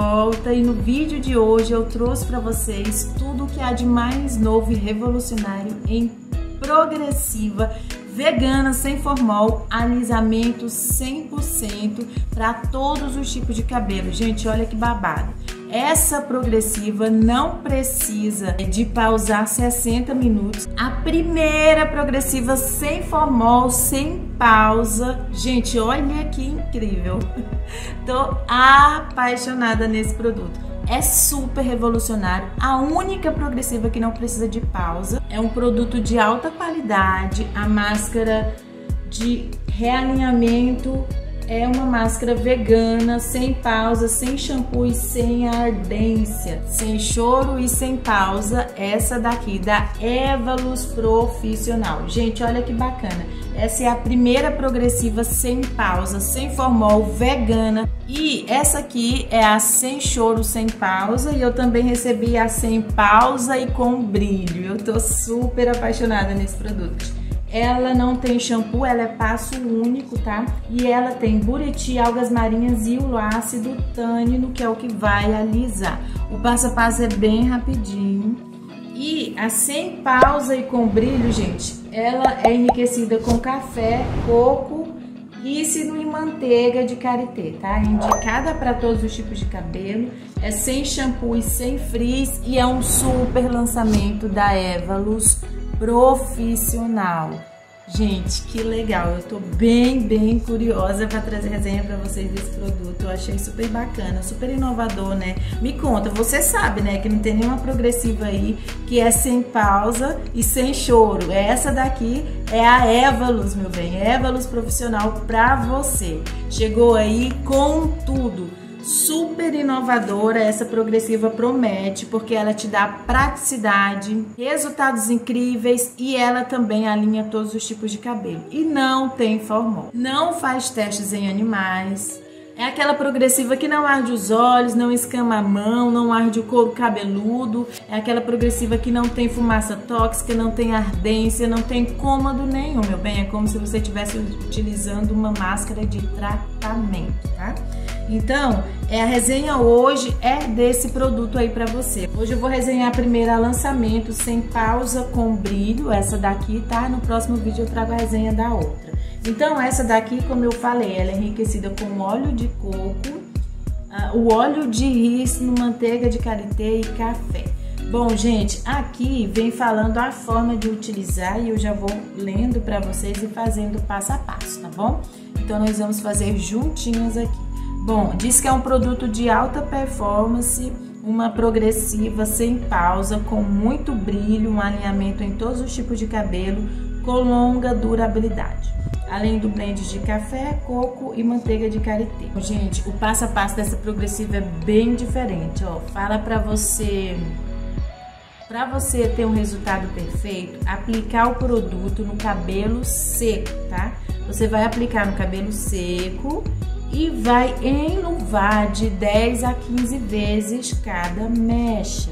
volta e no vídeo de hoje eu trouxe para vocês tudo o que há de mais novo e revolucionário em progressiva vegana, sem formol, alisamento 100% para todos os tipos de cabelo. Gente, olha que babado. Essa progressiva não precisa de pausar 60 minutos. A primeira progressiva sem formol, sem pausa. Gente, olha que incrível. Tô apaixonada nesse produto. É super revolucionário. A única progressiva que não precisa de pausa. É um produto de alta qualidade. A máscara de realinhamento é uma máscara vegana, sem pausa, sem shampoo e sem ardência, sem choro e sem pausa. Essa daqui da Evalus Profissional. Gente, olha que bacana. Essa é a primeira progressiva sem pausa, sem formol, vegana. E essa aqui é a sem choro, sem pausa. E eu também recebi a sem pausa e com brilho. Eu tô super apaixonada nesse produto. Ela não tem shampoo, ela é passo único, tá? E ela tem buriti, algas marinhas e o ácido tânino, que é o que vai alisar. O passo a passo é bem rapidinho. E a sem pausa e com brilho, gente, ela é enriquecida com café, coco, rícino e manteiga de karité, tá? Indicada para todos os tipos de cabelo, é sem shampoo e sem frizz e é um super lançamento da Evalus profissional. Gente, que legal! Eu tô bem, bem curiosa para trazer resenha para vocês desse produto. Eu achei super bacana, super inovador, né? Me conta, você sabe, né, que não tem nenhuma progressiva aí que é sem pausa e sem choro. Essa daqui é a Evalus, meu bem, Evalus profissional para você. Chegou aí com tudo super inovadora, essa progressiva promete, porque ela te dá praticidade, resultados incríveis e ela também alinha todos os tipos de cabelo. E não tem formol. Não faz testes em animais. É aquela progressiva que não arde os olhos, não escama a mão, não arde o couro cabeludo. É aquela progressiva que não tem fumaça tóxica, não tem ardência, não tem cômodo nenhum, meu bem. É como se você estivesse utilizando uma máscara de tratamento, tá? Então, é a resenha hoje é desse produto aí para você. Hoje eu vou resenhar a primeira lançamento sem pausa com brilho, essa daqui, tá? No próximo vídeo eu trago a resenha da outra. Então, essa daqui, como eu falei, ela é enriquecida com óleo de coco, uh, o óleo de rícino, manteiga de karité e café. Bom, gente, aqui vem falando a forma de utilizar e eu já vou lendo para vocês e fazendo passo a passo, tá bom? Então, nós vamos fazer juntinhos aqui. Bom, diz que é um produto de alta performance, uma progressiva sem pausa, com muito brilho, um alinhamento em todos os tipos de cabelo, com longa durabilidade. Além do blend de café, coco e manteiga de karité. Gente, o passo a passo dessa progressiva é bem diferente, ó. Fala para você para você ter um resultado perfeito, aplicar o produto no cabelo seco, tá? Você vai aplicar no cabelo seco e vai enluvar de 10 a 15 vezes cada mecha,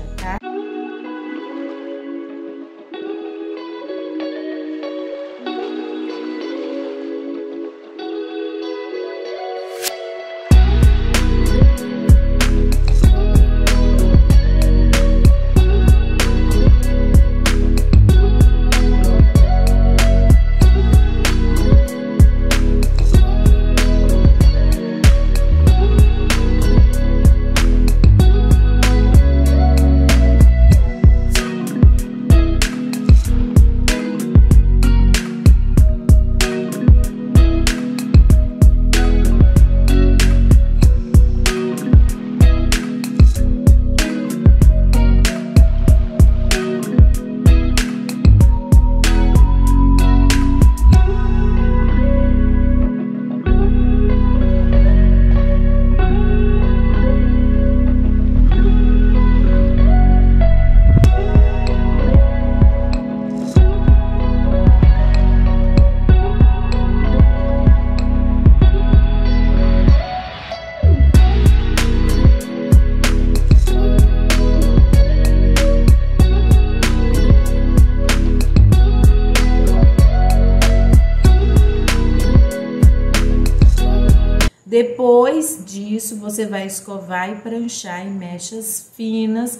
Depois disso, você vai escovar e pranchar em mechas finas.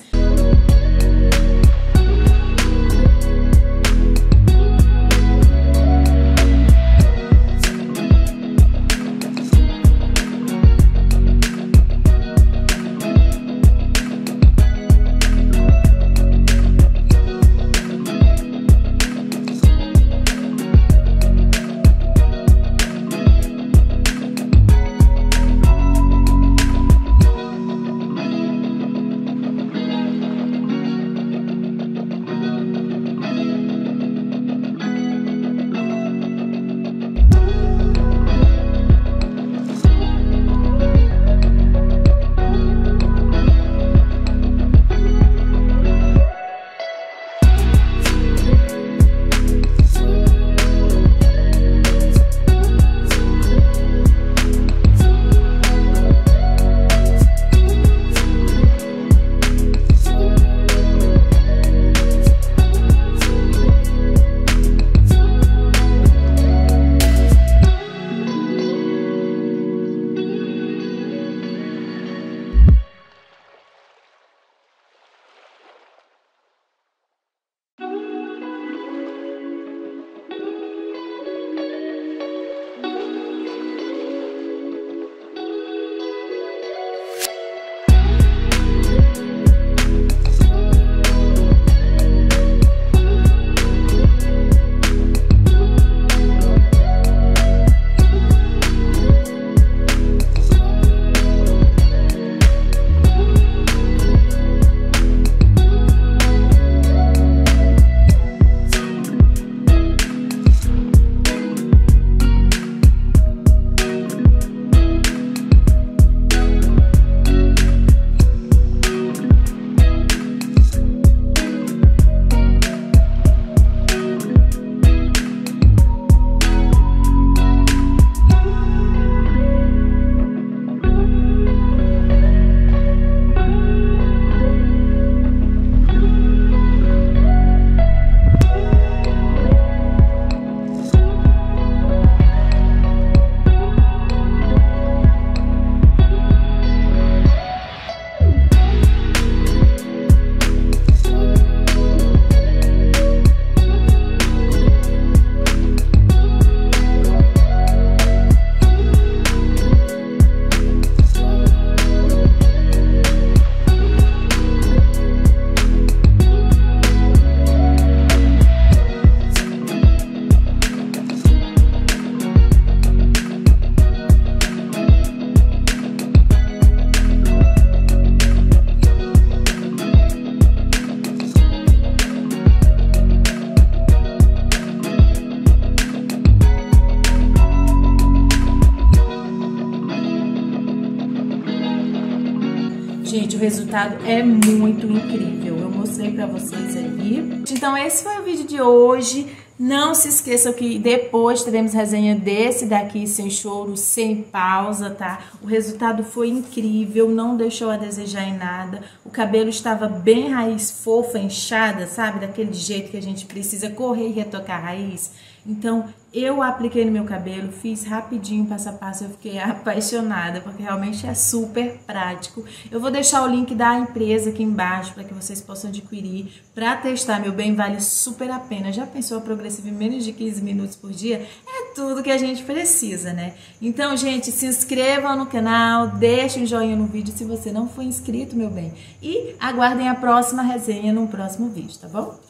Gente, o resultado é muito incrível. Eu mostrei pra vocês aí. Então, esse foi o vídeo de hoje. Não se esqueçam que depois teremos resenha desse daqui, sem choro, sem pausa, tá? O resultado foi incrível, não deixou a desejar em nada. O cabelo estava bem raiz fofa, inchada, sabe? Daquele jeito que a gente precisa correr e retocar a raiz. Então, eu apliquei no meu cabelo, fiz rapidinho, passo a passo, eu fiquei apaixonada, porque realmente é super prático. Eu vou deixar o link da empresa aqui embaixo para que vocês possam adquirir. Para testar, meu bem, vale super a pena. Já pensou a progressiva em menos de 15 minutos por dia? É tudo que a gente precisa, né? Então, gente, se inscrevam no canal, deixem um joinha no vídeo se você não for inscrito, meu bem. E aguardem a próxima resenha no próximo vídeo, tá bom?